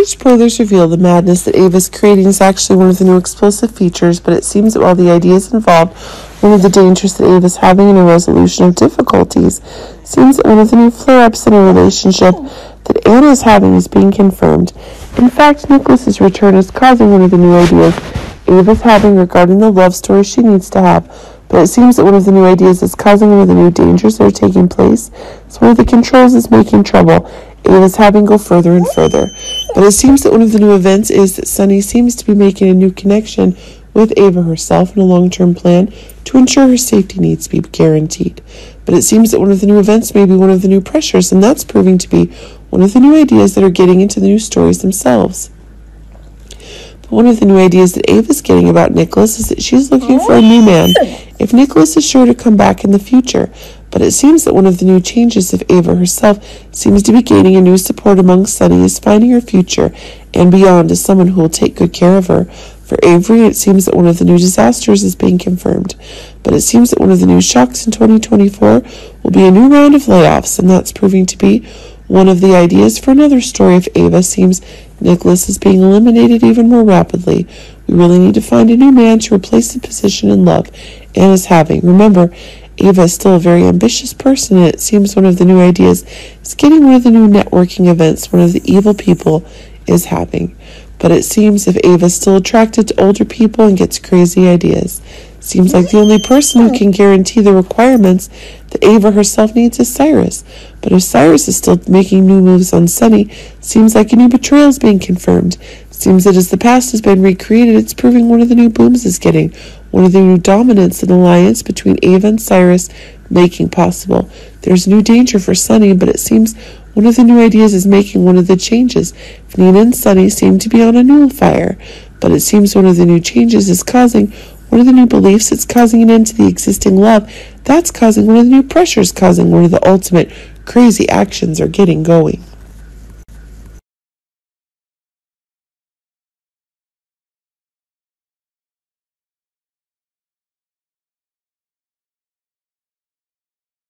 huge spoilers reveal the madness that Ava's creating is actually one of the new explosive features, but it seems that while the ideas involved one of the dangers that Ava's having in a resolution of difficulties, seems that one of the new flare-ups in a relationship that Anna is having is being confirmed. In fact, Nicholas's return is causing one of the new ideas Ava's having regarding the love story she needs to have, but it seems that one of the new ideas is causing one of the new dangers that are taking place. So one of the controls is making trouble. Ava's having go further and further. But it seems that one of the new events is that Sonny seems to be making a new connection with Ava herself in a long-term plan to ensure her safety needs to be guaranteed. But it seems that one of the new events may be one of the new pressures, and that's proving to be one of the new ideas that are getting into the new stories themselves. One of the new ideas that Ava's getting about Nicholas is that she's looking for a new man oh, if Nicholas is sure to come back in the future. But it seems that one of the new changes of Ava herself seems to be gaining a new support among Sonny is finding her future and beyond as someone who will take good care of her. For Avery, it seems that one of the new disasters is being confirmed. But it seems that one of the new shocks in 2024 will be a new round of layoffs, and that's proving to be one of the ideas for another story of Ava seems Nicholas is being eliminated even more rapidly. We really need to find a new man to replace the position in love Anne is having. Remember, Ava is still a very ambitious person, and it seems one of the new ideas is getting one of the new networking events one of the evil people is having. But it seems if Ava is still attracted to older people and gets crazy ideas. Seems like the only person who can guarantee the requirements that Ava herself needs is Cyrus. But if Cyrus is still making new moves on Sonny, seems like a new betrayal is being confirmed. Seems that as the past has been recreated, it's proving one of the new booms is getting one of the new dominance and alliance between Ava and Cyrus making possible. There's new danger for Sonny, but it seems one of the new ideas is making one of the changes. Nina and Sonny seem to be on a new fire, but it seems one of the new changes is causing one are the new beliefs that's causing an end to the existing love. That's causing one of the new pressures, causing one of the ultimate crazy actions are getting going.